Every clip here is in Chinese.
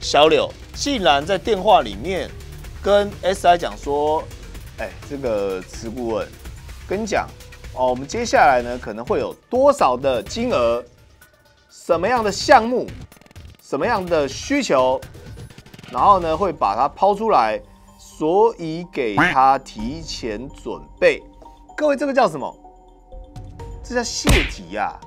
小柳竟然在电话里面跟 SI 讲说：“哎，这个慈顾问，跟你讲哦，我们接下来呢可能会有多少的金额，什么样的项目，什么样的需求，然后呢会把它抛出来，所以给他提前准备。各位，这个叫什么？这叫泄题呀！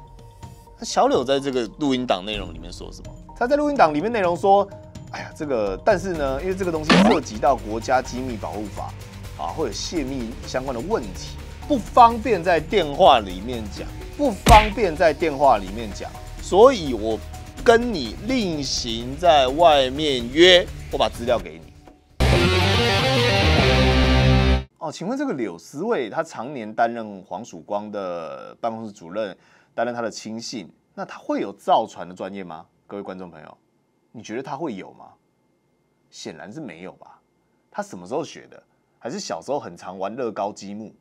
那小柳在这个录音档内容里面说什么？他在录音档里面内容说：“哎呀，这个，但是呢，因为这个东西涉及到国家机密保护法啊，会有泄密相关的问题，不方便在电话里面讲，不方便在电话里面讲，所以我跟你另行在外面约，我把资料给你。”哦，请问这个柳思卫，他常年担任黄曙光的办公室主任，担任他的亲信，那他会有造船的专业吗？各位观众朋友，你觉得他会有吗？显然是没有吧。他什么时候学的？还是小时候很常玩乐高积木，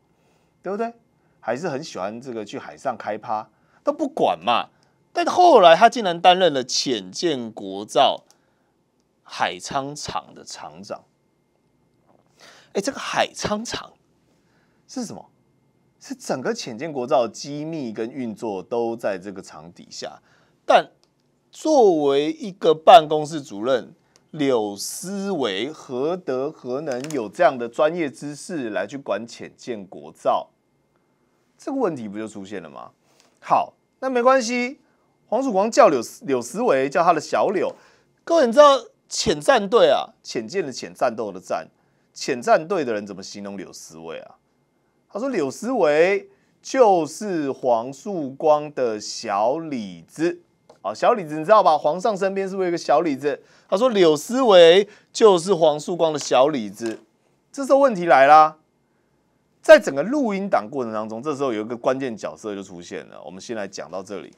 对不对？还是很喜欢这个去海上开趴，都不管嘛。但后来他竟然担任了浅见国造海昌厂的厂长。哎，这个海昌厂是什么？是整个浅见国造机密跟运作都在这个厂底下，但。作为一个办公室主任，柳思维何德何能有这样的专业知识来去管浅见国造？这个问题不就出现了吗？好，那没关系，黄曙光叫柳柳思维，叫他的小柳。各位你知道浅战队啊，浅见的浅，战斗的战，浅战队的人怎么形容柳思维啊？他说柳思维就是黄曙光的小李子。啊，小李子，你知道吧？皇上身边是不是有个小李子？他说柳思维就是黄树光的小李子。这时候问题来啦，在整个录音档过程当中，这时候有一个关键角色就出现了。我们先来讲到这里，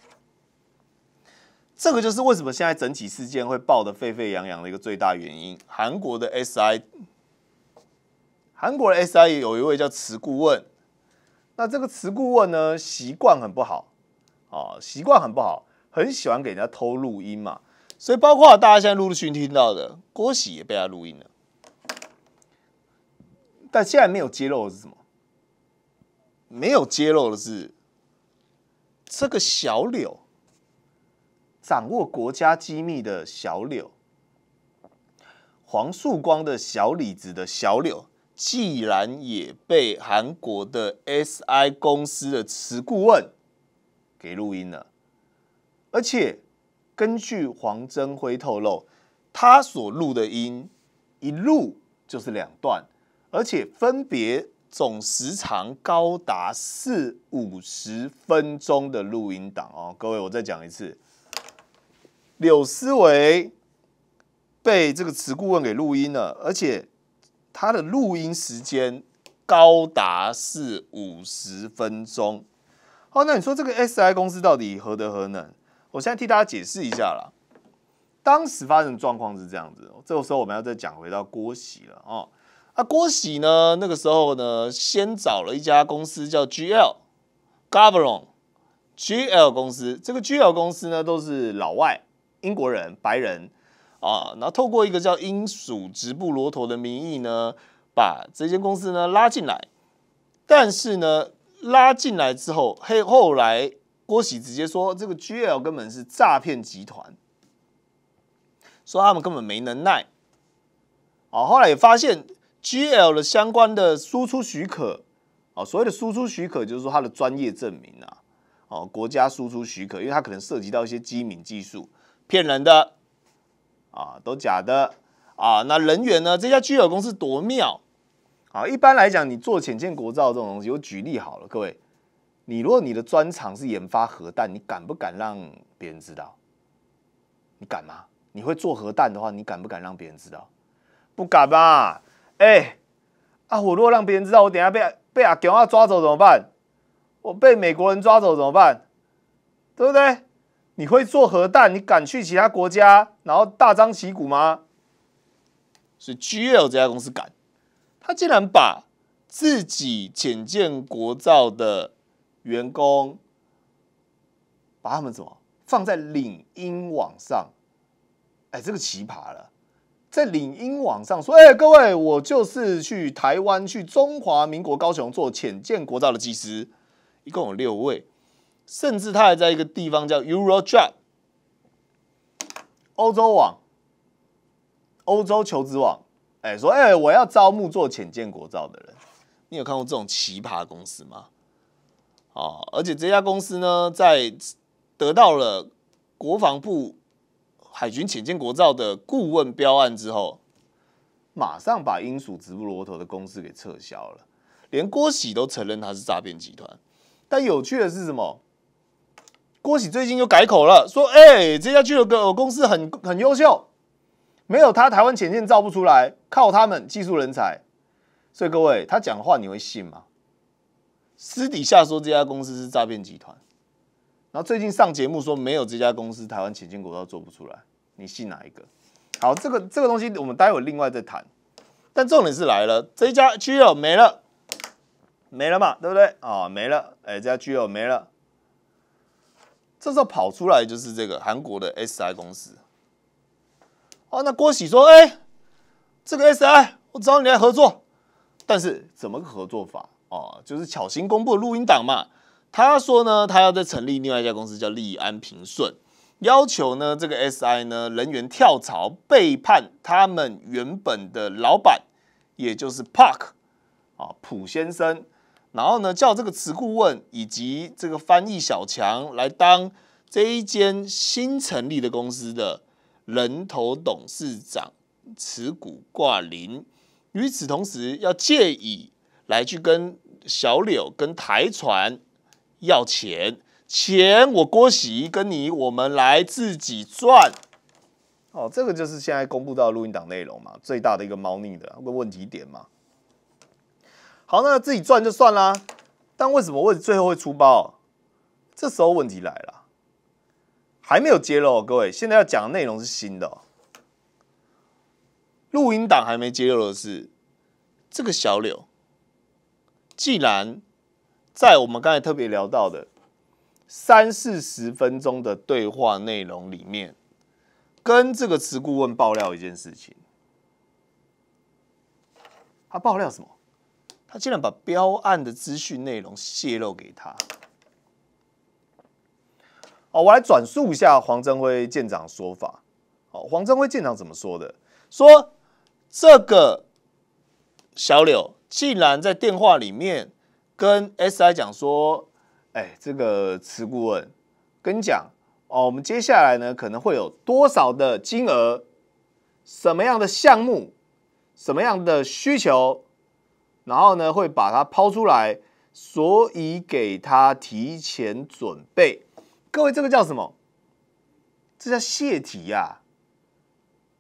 这个就是为什么现在整起事件会爆得沸沸扬扬的一个最大原因。韩国的 SI，韩国的 SI 有一位叫慈顾问，那这个慈顾问呢，习惯很不好啊，习惯很不好。很喜欢给人家偷录音嘛，所以包括大家现在陆陆续续听到的郭喜也被他录音了，但现在没有揭露的是什么？没有揭露的是这个小柳掌握国家机密的小柳，黄树光的小李子的小柳，既然也被韩国的 SI 公司的慈顾问给录音了。而且，根据黄征辉透露，他所录的音一录就是两段，而且分别总时长高达四五十分钟的录音档哦。各位，我再讲一次，柳思维被这个词顾问给录音了，而且他的录音时间高达四五十分钟。好，那你说这个 SI 公司到底何德何能？我现在替大家解释一下啦。当时发生的状况是这样子，这个时候我们要再讲回到郭喜了哦。啊，郭喜呢，那个时候呢，先找了一家公司叫 GL Gavron GL 公司，这个 GL 公司呢都是老外，英国人，白人啊，然后透过一个叫英属直布罗陀的名义呢，把这间公司呢拉进来，但是呢，拉进来之后，嘿，后来。郭喜直接说：“这个 GL 根本是诈骗集团，说他们根本没能耐。”哦，后来也发现 GL 的相关的输出许可，哦，所谓的输出许可就是说它的专业证明啊，哦，国家输出许可，因为它可能涉及到一些机敏技术，骗人的，啊，都假的，啊，那人员呢？这家 GL 公司多妙，啊，一般来讲，你做浅见国造这种东西，我举例好了，各位。你如果你的专长是研发核弹，你敢不敢让别人知道？你敢吗？你会做核弹的话，你敢不敢让别人知道？不敢吧？哎，啊，我如果让别人知道，我等下被被阿强啊抓走怎么办？我被美国人抓走怎么办？对不对？你会做核弹，你敢去其他国家，然后大张旗鼓吗？是 GL 这家公司敢，他竟然把自己浅见国造的。员工把他们怎么放在领英网上，哎，这个奇葩了，在领英网上说，哎，各位，我就是去台湾去中华民国高雄做浅见国造的技师，一共有六位，甚至他还在一个地方叫 EuroJob，欧洲网，欧洲求职网，哎，说，哎，我要招募做浅见国造的人，你有看过这种奇葩公司吗？啊，而且这家公司呢，在得到了国防部海军潜舰国造的顾问标案之后，马上把英属直布罗陀的公司给撤销了，连郭喜都承认他是诈骗集团。但有趣的是什么？郭喜最近又改口了，说：“哎，这家俱乐部公司很很优秀，没有他台湾潜舰造不出来，靠他们技术人才。”所以各位，他讲话你会信吗？私底下说这家公司是诈骗集团，然后最近上节目说没有这家公司，台湾前进国道做不出来，你信哪一个？好，这个这个东西我们待会另外再谈。但重点是来了，这家 G 友没了，没了嘛，对不对？啊，没了，哎，这家 G 友没了。这时候跑出来就是这个韩国的 SI 公司。哦，那郭喜说，哎，这个 SI 我找你来合作，但是怎么个合作法？哦，就是巧心公布的录音档嘛。他说呢，他要再成立另外一家公司，叫利安平顺，要求呢这个 SI 呢人员跳槽，背叛他们原本的老板，也就是 Park 啊普先生，然后呢叫这个词顾问以及这个翻译小强来当这一间新成立的公司的人头董事长，持股挂零。与此同时，要借以来去跟小柳跟台船要钱，钱我郭喜跟你我们来自己赚。哦，这个就是现在公布到录音档内容嘛，最大的一个猫腻的问题点嘛。好，那自己赚就算啦，但为什么会最后会出包？这时候问题来了，还没有揭露，各位现在要讲的内容是新的，录音档还没揭露的是这个小柳。既然在我们刚才特别聊到的三四十分钟的对话内容里面，跟这个词顾问爆料一件事情，他爆料什么？他竟然把标案的资讯内容泄露给他。哦，我来转述一下黄振辉舰长说法。哦，黄振辉舰长怎么说的？说这个小柳。既然在电话里面跟 SI 讲说：“哎，这个慈顾问跟你讲哦，我们接下来呢可能会有多少的金额，什么样的项目，什么样的需求，然后呢会把它抛出来，所以给他提前准备。各位，这个叫什么？这叫泄题呀，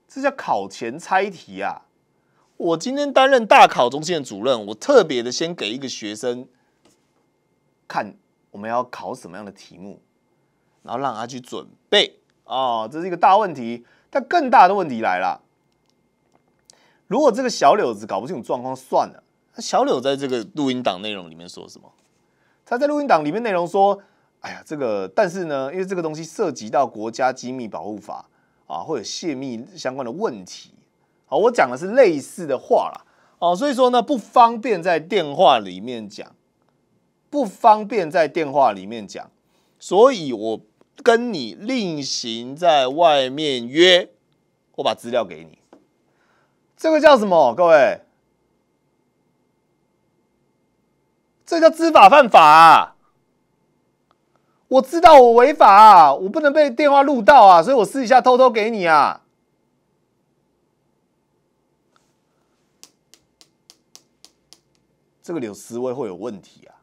这叫考前猜题呀。”我今天担任大考中心的主任，我特别的先给一个学生看我们要考什么样的题目，然后让他去准备啊，这是一个大问题。但更大的问题来了，如果这个小柳子搞不清楚状况，算了。小柳在这个录音档内容里面说什么？他在录音档里面内容说：“哎呀，这个但是呢，因为这个东西涉及到国家机密保护法啊，会有泄密相关的问题。”好，我讲的是类似的话啦，哦，所以说呢，不方便在电话里面讲，不方便在电话里面讲，所以我跟你另行在外面约，我把资料给你，这个叫什么？各位，这叫知法犯法啊！我知道我违法啊，我不能被电话录到啊，所以我私底下偷偷给你啊。这个有思维会有问题啊！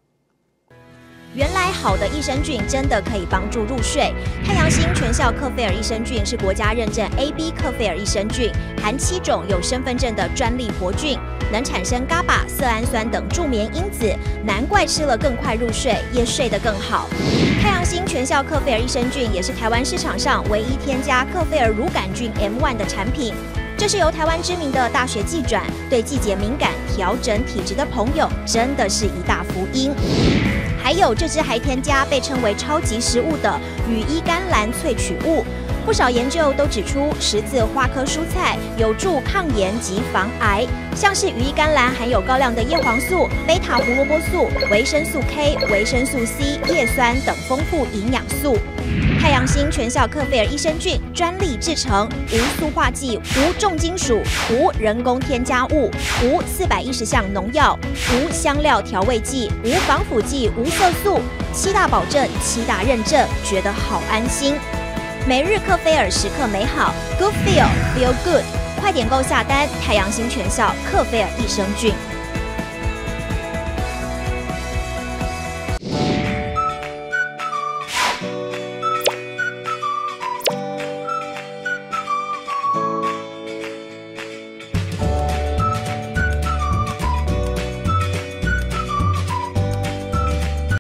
原来好的益生菌真的可以帮助入睡。太阳星全效克菲尔益生菌是国家认证 AB 克菲尔益生菌，含七种有身份证的专利活菌，能产生伽巴、色氨酸等助眠因子，难怪吃了更快入睡，也睡得更好。太阳星全效克菲尔益生菌也是台湾市场上唯一添加克菲尔乳杆菌 M1 的产品。这是由台湾知名的大学季转，对季节敏感、调整体质的朋友，真的是一大福音。还有这支还添加被称为超级食物的羽衣甘蓝萃取物，不少研究都指出，十字花科蔬菜有助抗炎及防癌，像是羽衣甘蓝含有高量的叶黄素、贝塔胡萝卜素、维生素 K、维生素 C、叶酸等丰富营养素。太阳星全效克菲尔益生菌专利制成，无塑化剂、无重金属、无人工添加物、无四百一十项农药、无香料调味剂、无防腐剂、无色素，七大保证、七大认证，觉得好安心。每日克菲尔时刻美好，Good Feel Feel Good，快点购下单！太阳星全效克菲尔益生菌。